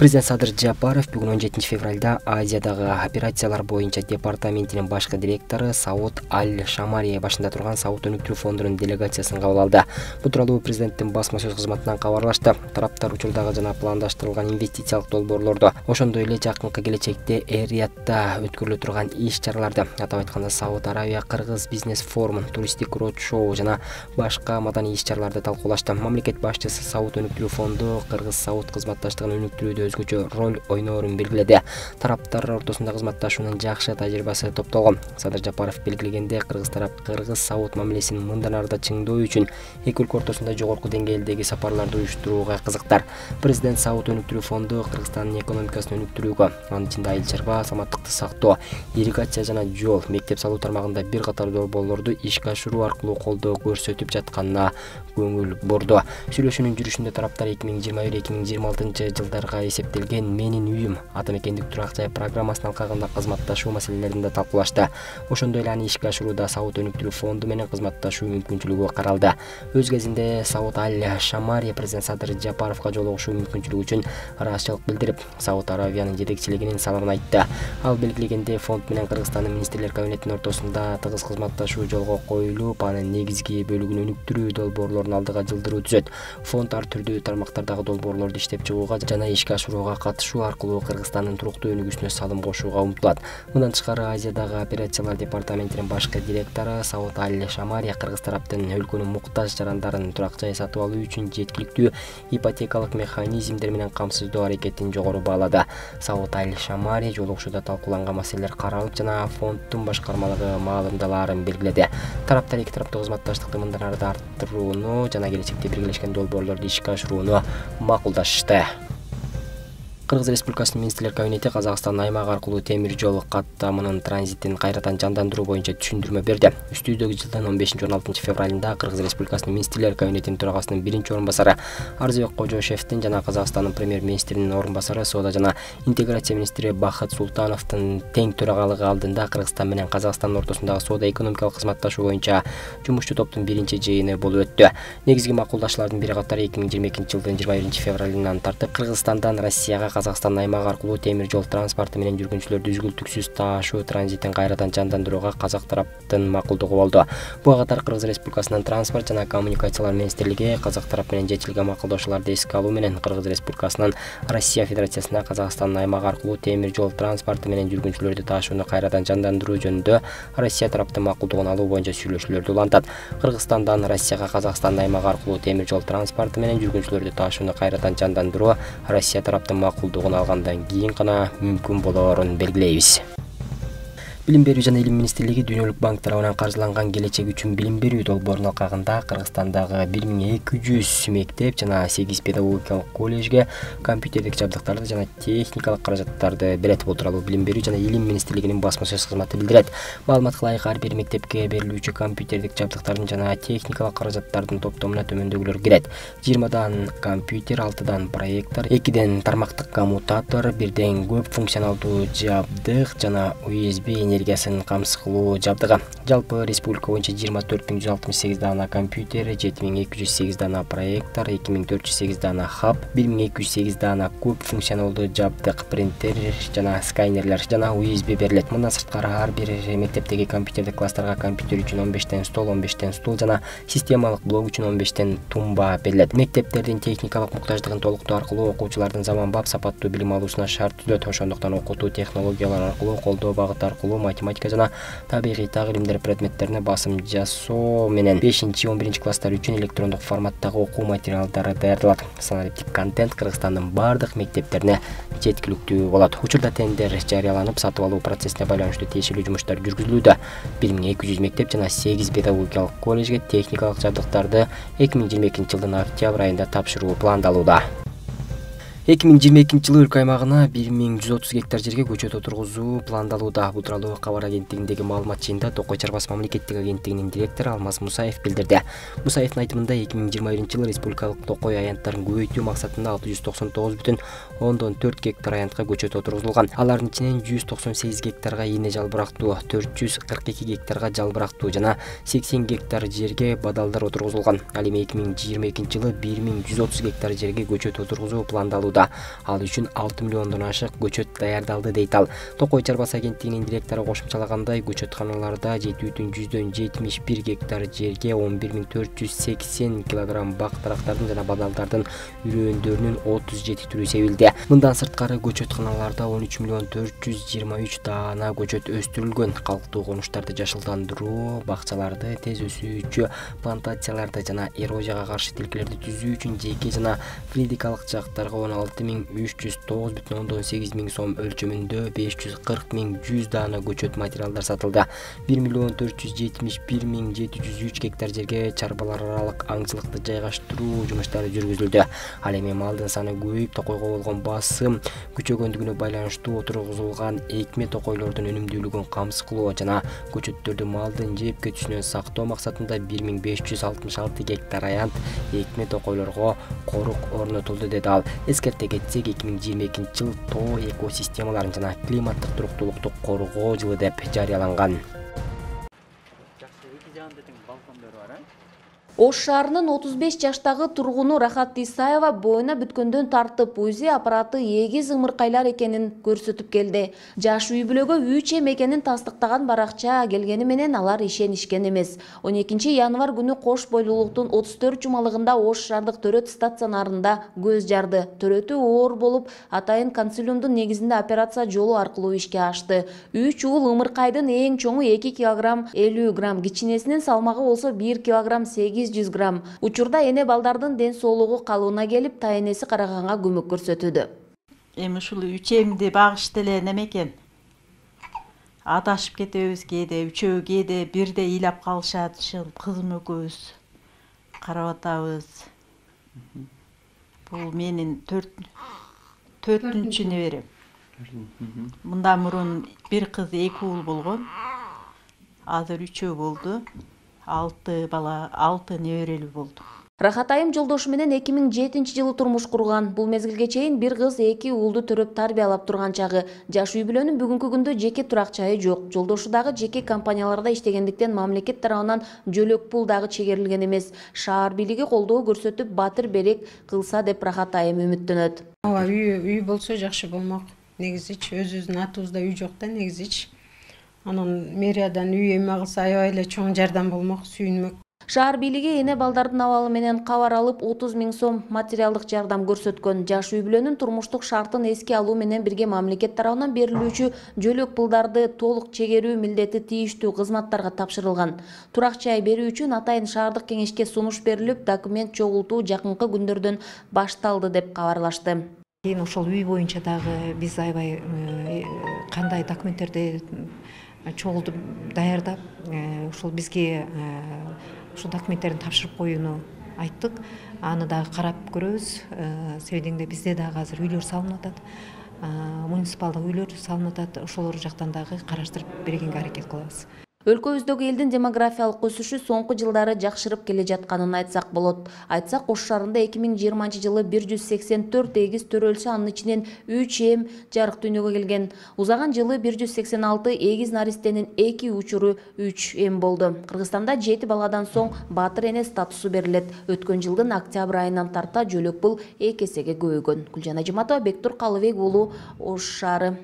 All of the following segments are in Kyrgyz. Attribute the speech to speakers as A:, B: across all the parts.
A: президент садыр жапаров бүгүн он жетинчи февралда азиядагы операциялар боюнча департаментинин башкы директору сауд аль шамария башында турган сауд өнүктүрүү фондунун делегациясын кабыл алды. Бул тууралуу президенттин басма сөз кызматынан кабарлашты. Тараптар учурдагы жана пландаштырылган инвестициялык долбоорлорду ошондой эле жакынкы келечекте эр риядда өткөрүлө турган иш чараларды атап айтканда сауд аравия кыргыз бизнес форумун туристтик род шоу жана башка маданий иш чараларды талкуулашты. Мамлекет башчысы сауд өнүктүрүү фонду кыргыз сауд кызматташтыгын өнүктүрүүдө өзгөчө роль ойноорун белгиледи. Тараптар ортосунда кызматташуунун жакшы тажрыйбасы топтолгон. Садыр жапаров белгилегендей кыргыз тарап кыргыз сауд мамилесин мындан ары да чыңдоо үчүн эки өлкө ортосунда жогорку деңгээлдеги сапарларды уюштурууга кызыктар. Президент сауд өнүктүрүү фонду кыргызстандын экономикасын өнүктүрүүгө анын ичинде айыл чарба саламаттыкты сактоо ирригация жана жол мектеп салуу тармагында бир катар долбоорлорду ишке ашыруу аркылуу колдоо көрсөтүп жатканына көңүл бурду. Сүйлөшүүнүн жүрүшүндө тараптар эки миң жыйырма бир эки миң жыйырма алтынчы жылдарга эсептелген менин үйүм. Ата мекендик турак жай программасынын алкагында кызматташуу маселелерин да талкуулашты. Ошондой эле аны ишке ашырууда сауд өнүктүрүү фонду менен кызматташуу мүмкүнчүлүгү каралды өз кезинде сауд аль шамария президент садыр жапаровго жолугушуу мүмкүнчүлүгү үчүн ыраазычылык билдирип сауд аравиянын жетекчилигинин саламын айтты. Ал белгилегендей фонд менен кыргызстандын министрлер кабинетинин ортосунда тыгыз кызматташуу жолго коюлуп анын негизги бөлүгүн өнүктүрүү долбоорлорун алдыга жылдыруу түзөт. Фонд ар түрдүү тармактардагы долбоорлорду иштеп чыгууга жана ишке катышуу аркылуу кыргызстандын туруктуу өнүгүүсүнө салым кошууга умтулат. Мындан тышкары азиядагы операциялар департаментинин башкы директору сауд аль шамария кыргыз тараптын өлкөнүн муктаж жарандарын турак жай сатып алуу үчүн жеткиликтүү ипотекалык механизмдер менен камсыздоо аракетин жогору баалады. Сауд аль шамария жолугушууда талкууланган маселелер каралып жана фонддун башкармалыгы маалымдалаарын белгиледи. Тараптар эки тараптуу кызматташтыкты мындан ары да арттырууну жана келечекте биргелешкен долбоорлорду ишке ашырууну макулдашты кыргыз республикасынын министрлер кабинети казакстандын аймак аркылуу темир жол каттамынын транзитин кайрадан жандандыруу боюнча түшүндүрмө берди. Үстүбүздөгү жылдын он бешинчи он алтынчы февралында кыргыз республикасынын министрлер кабинетинин төрагасынын биринчи орун басары арзыбек кожоошевдин жана казакстандын премьер министринин орун басары соода жана интеграция министри бакыт султановдун тең төрагалыгы алдында кыргызстан менен казакстандын ортосундагы соода экономикалык кызматташуу боюнча жумушчу топтун биринчи жыйыны болуп өттү. Негизги макулдашуулардын бири катары эки миң жыйырма экинчи жылдын жыйырма биринчи февралынан тартып кыргызстандан россияга казакстандын аймагы аркылуу темир жол транспорту менен жүргүнчүлөрдү үзгүлтүксүз таашуу транзитин кайрадан жандандырууга казак тараптын макулдугу болду. Буга катар кыргыз республикасынын транспорт жана коммуникациялар министрлиги казак тарап менен жетишилген макулдашууларды эске алуу менен кыргыз республикасынын россия федерациясына казакстандын аймагы аркылуу темир жол транспорту менен жүргүнчүлөрдү таашууну кайрадан жандандыруу жөнүндө россия тараптын макулдугун алуу боюнча сүйлөшүүлөрдү улантат. Кыргызстандан россияга казакстандын аймагы аркылуу темир жол транспорту менен жүргүнчүлөрдү таашууну кайрадан жандандыруу россия тараптын макулдугун алган алгандан кийин гана мүмкүн болоорун белгилейбиз билим берүү жана илим министрлиги дүйнөлүк банк тарабынан каржыланган келечек үчүн билим берүү долбоорунун алкагында кыргызстандагы бир миң эки жүз мектеп жана сегиз педагогикалык колледжге компьютердик жабдыктарды жана техникалык каражаттарды берет бул тууралуу билим берүү жана илим министрлигинин басма сөз кызматы билдирет маалыматка ылайык ар бир мектепке берилүүчү компьютердик жабдыктардын жана техникалык каражаттардын топтомуна төмөндөгүлөр кирет жыйырмадан компьютер алтыдан проектор экиден тармактык коммутатор бирден көп функционалдуу жабдык жана usb энергиясын камсыз кылуу жабдыгы жалпы республика боюнча жыйырма төрт миң жүз алтымыш сегиз даана компьютер жети миң эки жүз сегиз даана проектор эки миң төрт жүз сегиз даана хаб бир миң эки жүз сегиз даана көп функционалдуу жабдык принтер жана скайнерлер жана usb берилет мындан сырткары ар бир мектептеги компьютердик класстарга компьютер үчүн он бештен стол он бештен стул жана системалык блок үчүн он бештен тумба берилет мектептердин техникалык муктаждыгын толуктоо аркылуу окуучулардын заманбап сапаттуу билим алуусуна шарт түзөт ошондуктан окутуу технологиялар аркылуу колдоо багыты аркылуу математика жана табигый илимдер предметтерине басым жасоо менен бешинчи он биринчи класстар үчүн электрондук форматтагы окуу материалдары даярдалат санариптик контент кыргызстандын баардык мектептерине жеткиликтүү болот учурда тендер жарыяланып сатып алуу процессине байланыштуу тиешелүү жумуштар жүргүзүлүүдө бир миң эки жүз мектеп жана сегиз педагогикалык колледжге техникалык жабдыктарды эки миң жыйырма экинчи жылдын октябрь айында тапшыруу пландалууда эки миң жыйырма экинчи жылы өлкө аймагына бир миң жүз отуз гектар жерге көчөт отургузуу пландалууда. Бул тууралуу кабар агенттигиндеги маалымат жыйынында токой чарбасы мамлекеттик агенттигинин директору алмаз мусаев билдирди мусаевдин айтымында эки миң жыйырма биринчи жылы республикалык токой аянттарын көбөйтүү максатында алты жүз токсон тогуз бүтүн ондон төрт гектар аянтка көчөт отургузулган алардын ичинен жүз токсон сегиз гектарга ийне жалбырактуу төрт жүз кырк эки гектарга жалбырактуу жана сексен гектар жерге бадалдар отургузулган ал эми эки миң жыйырма экинчи жылы бир миң жүз отуз гектар жерге көчөт отургузуу пландалуу ал үчүн алты миллиондон ашык көчөт даярдалды дейт ал. Токой чарбасы агенттигинин директору кошумчалагандай көчөтканаларда жети бүтүн жүздөн жетимиш бир гектар жерге он бир миң төрт жүз сексен килограмм бак дарактардын жана бадалдардын үрөөндөрүнүн отуз жети түрү себилди. Мындан сырткары көчөтканаларда он үч миллион төрт жүз жыйырма үч даана көчөт өстүрүлгөн. Калктуу конуштарды жашылдандыруу бакчаларды тез өсүүчү плантацияларды жана эрозияга каршы тилкелерди түзүү үчүн жеке жана фридикалык жактарга он алты миң сом өлчөмүндө беш жүз кырк миң жүз даана көчөт материалдар сатылды. бир миллион төрт жүз жетимиш бир миң жети жүз үч гектар жерге чарбалар аралык аңчылыкты жайгаштыруу жумуштары жүргүзүлдү. ал эми малдын саны көбөйүп токойго болгон басым күчөгөндүгүнө байланыштуу отургузулган экме токойлордун өнүмдүүлүгүн камсыз кылуу жана көчөттөрдү малдын жеп кетүүсүнөн сактоо максатында бир миң беш жүз алтымыш алты гектар аянт экме токойлорго корук орнотулду деди ал. Эскерте кетсек эки миң жыйырма экинчи жыл тоо экосистемаларын жана климаттык туруктуулукту коргоо жылы деп жарыяланган
B: ош шаарынын отуз беш жаштагы тургуну рахат исаева боюна бүткөндөн тартып узи аппараты эгиз ымыркайлар экенин көрсөтүп келди. Жаш үй бүлөгө үч эм экенин тастыктаган баракча келгени менен алар ишенишкен эмес. Он экинчи январь күнү кош бойлуулуктун отуз төрт жумалыгында ош шаардык төрөт стационарында көз жарды. Төрөтү оор болуп атайын консилиумдун негизинде операция жолу аркылуу ишке ашты. Үч уул ымыркайдын эң чоңу эки килограмм элүү грамм кичинесинин салмагы болсо бир килограмм сегиз жүз грамм учурда эне балдардын ден соолугу калыбына келип тайэнеси караганга көмөк көрсөтүүдө
C: эми ушул үч эмди багышты эле неме экен адашып кетебиз кээде үчөө кээде бирдей ыйлап калышат ушинтип кызым экөөбүз карап атабыз бул менин төрт төртүнчү неберем мындан мурун бир кыз эки уул болгон азыр үчөө болду алты бала алты неберелүү болду
B: рахат айым жолдошу менен эки миң жетинчи жылы турмуш курган. Бул мезгилге чейин бир кыз эки уулду төрөп тарбиялап турган чагы. Жаш үй бүлөнүн бүгүнкү күндө жеке турак жайы жок. Жолдошу дагы жеке компанияларда иштегендиктен мамлекет тарабынан жөлөк пул дагы чегерилген эмес. Шаар бийлиги колдоо көрсөтүп батир берек кылса деп рахат айым үмүттөнөт.
D: Ооба үй үй болсо жакшы болмок. Негизичи өзүбүздүн атыбызда үй жок да негизичи анан мэриядан үй эме кылса аябай эле чоң жардам болмок сүйүнмөк.
B: Шаар бийлиги эне балдардын абалы менен кабар алып отуз миң сом материалдык жардам көрсөткөн жаш үй бүлөнүн турмуштук шартын эске алуу менен бирге мамлекет тарабынан берилүүчү жөлөк пулдарды толук чегерүү милдети тийиштүү кызматтарга тапшырылган. Турак жай берүү үчүн атайын шаардык кеңешке сунуш берилип документ чогултуу жакынкы күндөрдөн башталды деп кабарлашты
E: кийин ошол үй боюнча дагы биз аябай э, кандай документтерди чогултуп даярдап э, ушул бизге э, ушул документтерин тапшырып коюуну айттык. Аны дагы карап көрөбүз. Э, себеби дегенде бизде дагы азыр үйлөр салынып атат. Муниципалдык үйлөр салынып атат. Ошолор жактан дагы караштырып бергенге аракет кылабыз
B: өлкөбүздөгү элдин демографиялык өсүшү соңку жылдары жакшырып келе жатканын айтсак болот. Айтсак ош шаарында эки миң жыйырманчы жылы бир жүз сексен төрт эгиз төрөлсө анын ичинен үч эм жарык дүйнөгө келген. Узаган жылы бир жүз сексен алты эгиз наристенин эки учуру үч эм болду. Кыргызстанда жети баладан соң баатыр эне статусу берилет. Өткөн жылдын октябрь айынан тарта жөлөк пул эки эсеге көбөйгөн. Гүлжан ажыматова бектур калыбек уулу ош шаары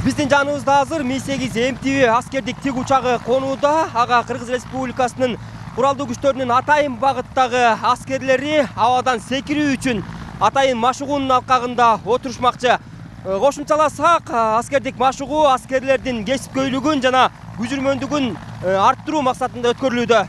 F: Біздің жаныңызда азыр Ми-8 МТВ аскердік тек ұшағы қонуыда Аға Қырғыз Республикасының құралды күштерінің атайын бағыттағы аскерлері ауадан секіру үшін атайын машығуының алқағында отырышмақшы. Э, Қошымшаласақ, аскердік машығу аскерлердің кесіпкөйлігін жана күзірмөндігін э, арттыру мақсатында өткөрүлүүдө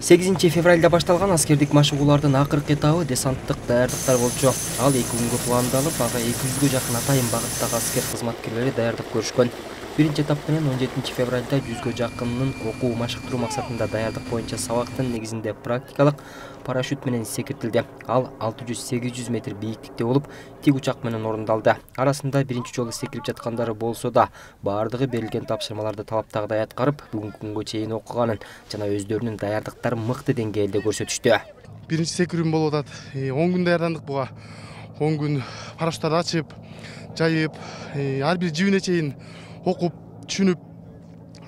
A: сегизинчи февралда башталган аскердик машыгуулардын акыркы этабы десанттык даярдыктар болчу. Ал эки күнгө пландалып ага эки жүзгө жакын атайын багыттагы аскер кызматкерлери даярдык көрүшкөн. Биринчи этап менен он жетинчи февралда жүзгө жакынын окуу машыктыруу максатында даярдык боюнча сабактын негизинде практикалык парашют менен секиртилди ал алты жүз сегиз жүз метр бийиктикте болуп тик учак менен орундалды арасында биринчи жолу секирип жаткандары болсо да баардыгы берилген тапшырмаларды талаптагыдай аткарып бүгүнкү күнгө чейин окуганын жана өздөрүнүн даярдыктарын мыкты деңгээлде көрсөтүштү
G: биринчи секирүүм болуп атат он күн даярдандык буга он күн парашюттарды ачып жайып ар бир жибине чейин окуп түшүнүп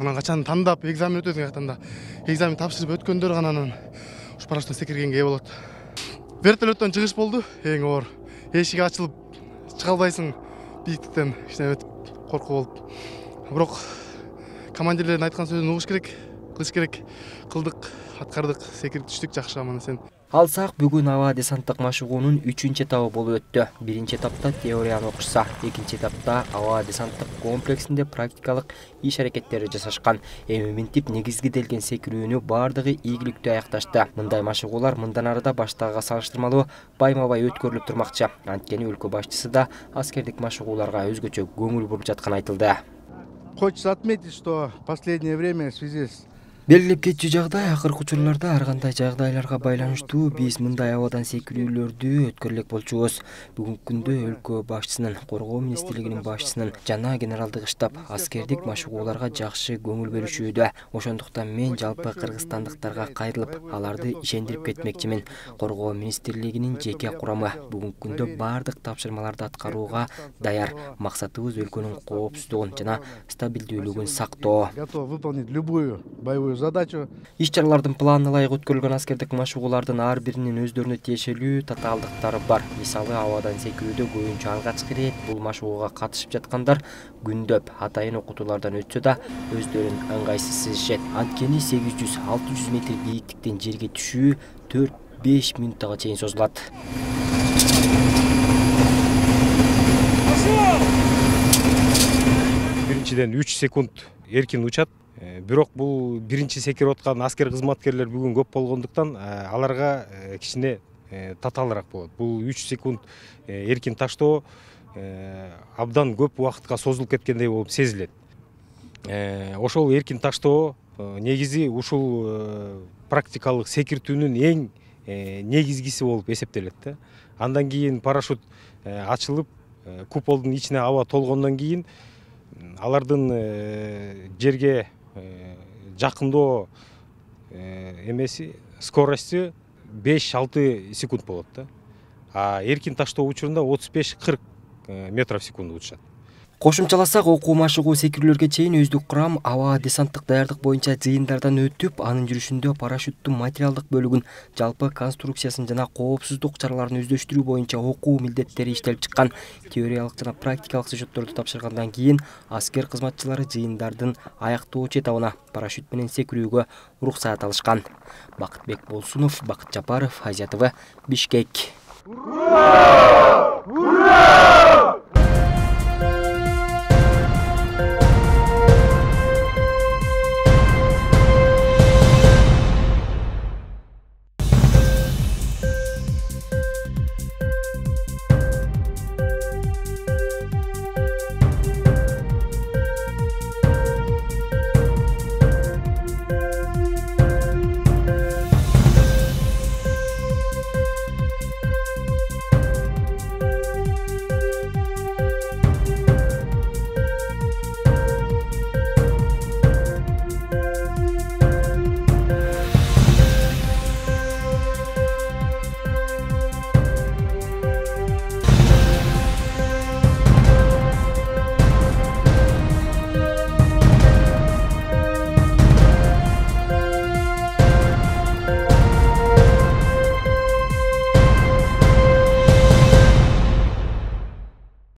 G: анан качан тандап экзамен өтөт экен жактан да экзамен тапшырып өткөндөр гана анан ушу парашюттан секиргенге ээ болот вертолеттон чыгыш болду эң оор эшиги ачылып чыга албайсың бийиктиктен кичине өтүп коркуу болуп бирок командирлердин айткан сөзүн угуш керек кылыш керек кылдык аткардык секирип түштүк жакшы аман эсен
A: алсак бүгүн аба десанттык машыгуунун үчүнчү этабы болуп өттү биринчи этапта теорияны окушса экинчи этапта аба десанттык комплексинде практикалык иш аракеттерди жасашкан эми минтип негизгиделген секирүүнү баардыгы ийгиликтүү аякташты мындай машыгуулар мындан ары да баштагыга салыштырмалуу байма бай өткөрүлүп турмакчы анткени өлкө башчысы да аскердик машыгууларга өзгөчө көңүл буруп жатканы айтылды.
H: Хочется отметить что последнее время в связи
A: белгилеп кетчү жагдай акыркы учурларда ар кандай жагдайларга байланыштуу биз мындай абадан секирүүлөрдү өткөрө элек болчубуз бүгүнкү күндө өлкө башчысынын коргоо министрлигинин башчысынын жана генералдык штаб аскердик машыгууларга жакшы көңүл бөлүшүүдө. Ошондуктан мен жалпы кыргызстандыктарга кайрылып аларды ишендирип кетмекчимин. Коргоо министрлигинин жеке курамы. Бүгүнкү күндө баардык тапшырмаларды аткарууга даяр. Максатыбыз өлкөнүн коопсуздугун жана стабилдүүлүгүн сактоо.
H: Готов выполнить любую боевую задачу.
A: Иш чаралардын планына ылайык өткөрүлгөн аскердик машыгуулардын ар биринин өздөрүнө тиешелүү татаалдыктары бар. Мисалы абадан секирүүдө көбүнчө алгачкы ирет бул машыгууга катышып жаткандар күндөп атайын окутуулардан өтсө да өздөрүн ыңгайсыз сезишет анткени сегиз жүз алты жүз метр бийиктиктен жерге түшүү төрт беш мүнөттага чейин созулат.
I: Биринчиден үч секунд эркин учат бирок бул биринчи секирип аткан аскер кызматкерлер бүгүн көп болгондуктан э, аларга э, кичине татаалыраак болот. Бул үч секунд эркин таштоо абдан көп убакытка созулуп кеткендей болуп сезилет. Ошол эркин таштоо негизи ушул практикалык секиртүүнүн эң негизгиси болуп эсептелет да. Андан кийин парашют ачылып куполдун ичине аба толгондон кийин алардын жерге Э, жакындоо э, эмеси скоросту беш алты секунд болот да. А учурунда отуз беш кырк э, метров в секунду учушат
A: кошумчаласак окуу машыгуу секирүүлөргө чейин өздүк курам аба десанттык даярдык боюнча жыйындардан өтүп анын жүрүшүндө парашюттун материалдык бөлүгүн жалпы конструкциясын жана коопсуздук чараларын өздөштүрүү боюнча окуу милдеттери иштелип чыккан теориялык жана практикалык зачетторду тапшыргандан кийин аскер кызматчылары жыйындардын аяктоочу этабына парашют менен секирүүгө уруксаат алышкан. Бакытбек болсунов бакыт жапаров азия тв бишкек